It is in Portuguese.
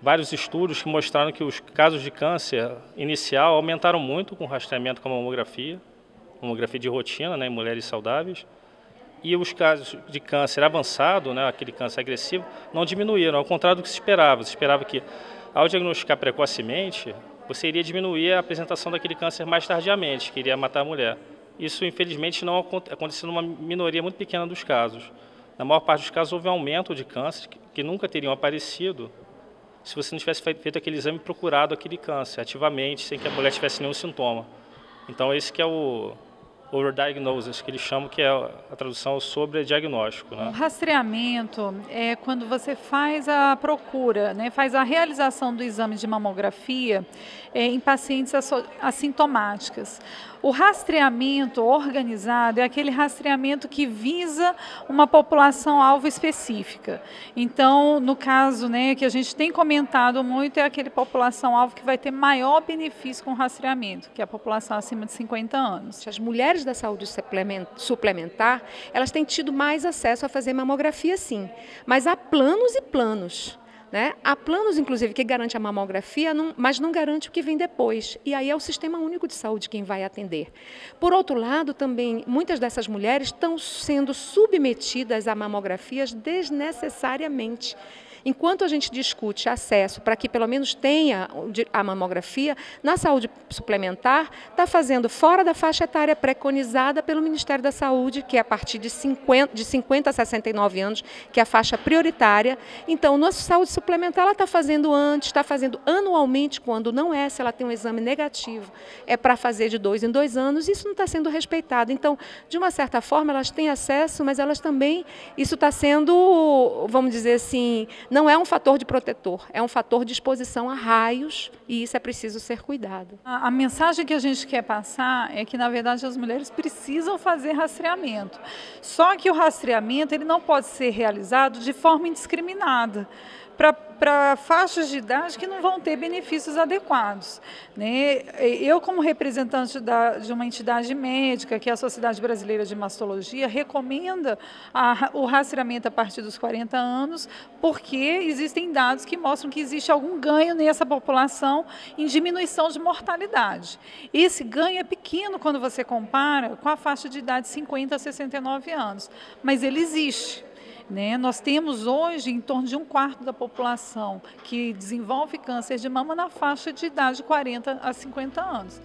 vários estudos que mostraram que os casos de câncer inicial aumentaram muito com o rastreamento com a mamografia, mamografia de rotina né, em mulheres saudáveis, e os casos de câncer avançado, né, aquele câncer agressivo, não diminuíram, ao contrário do que se esperava. Se esperava que, ao diagnosticar precocemente, você iria diminuir a apresentação daquele câncer mais tardiamente, que iria matar a mulher. Isso, infelizmente, não aconteceu numa minoria muito pequena dos casos. Na maior parte dos casos, houve um aumento de câncer que nunca teriam aparecido se você não tivesse feito aquele exame procurado aquele câncer ativamente, sem que a mulher tivesse nenhum sintoma. Então, esse que é o, overdiagnosis, que eles chamam que é a tradução sobre diagnóstico. Né? O rastreamento é quando você faz a procura, né, faz a realização do exame de mamografia é, em pacientes assintomáticas. O rastreamento organizado é aquele rastreamento que visa uma população alvo específica. Então, no caso né, que a gente tem comentado muito, é aquele população alvo que vai ter maior benefício com o rastreamento, que é a população acima de 50 anos. As mulheres da saúde suplementar, elas têm tido mais acesso a fazer mamografia sim, mas há planos e planos. Né? Há planos, inclusive, que garante a mamografia, mas não garante o que vem depois. E aí é o Sistema Único de Saúde quem vai atender. Por outro lado, também, muitas dessas mulheres estão sendo submetidas a mamografias desnecessariamente. Enquanto a gente discute acesso para que pelo menos tenha a mamografia, na saúde suplementar está fazendo fora da faixa etária preconizada pelo Ministério da Saúde, que é a partir de 50, de 50 a 69 anos, que é a faixa prioritária. Então, na saúde suplementar, ela está fazendo antes, está fazendo anualmente, quando não é, se ela tem um exame negativo, é para fazer de dois em dois anos, isso não está sendo respeitado. Então, de uma certa forma, elas têm acesso, mas elas também, isso está sendo, vamos dizer assim, não é um fator de protetor, é um fator de exposição a raios e isso é preciso ser cuidado. A, a, mensagem que a gente quer passar é que, na verdade, as mulheres precisam fazer rastreamento. Só que o rastreamento ele não pode ser realizado de forma indiscriminada para faixas de idade que não vão ter benefícios adequados. Né? Eu, como representante da, de uma entidade médica, que é a Sociedade Brasileira de Mastologia, recomenda a, o rastreamento a partir dos 40 anos, porque existem dados que mostram que existe algum ganho nessa população em diminuição de mortalidade. Esse ganho é pequeno quando você compara com a faixa de idade 50 a 69 anos, mas ele existe. Né? Nós temos hoje em torno de um quarto da população que desenvolve câncer de mama na faixa de idade de 40 a 50 anos.